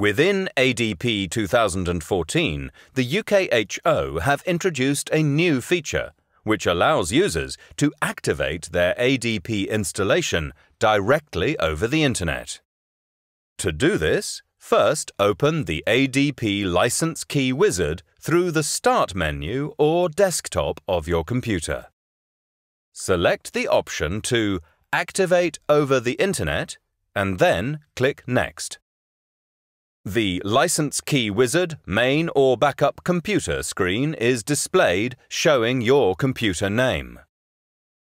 Within ADP 2014, the UKHO have introduced a new feature which allows users to activate their ADP installation directly over the Internet. To do this, first open the ADP License Key Wizard through the Start menu or desktop of your computer. Select the option to Activate over the Internet and then click Next. The License Key Wizard main or backup computer screen is displayed showing your computer name.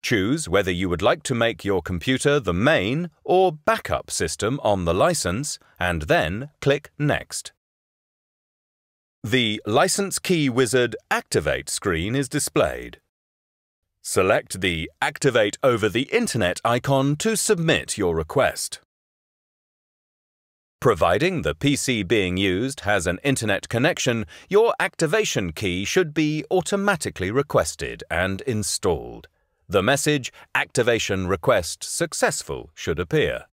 Choose whether you would like to make your computer the main or backup system on the license and then click Next. The License Key Wizard Activate screen is displayed. Select the Activate over the Internet icon to submit your request. Providing the PC being used has an internet connection, your activation key should be automatically requested and installed. The message Activation Request Successful should appear.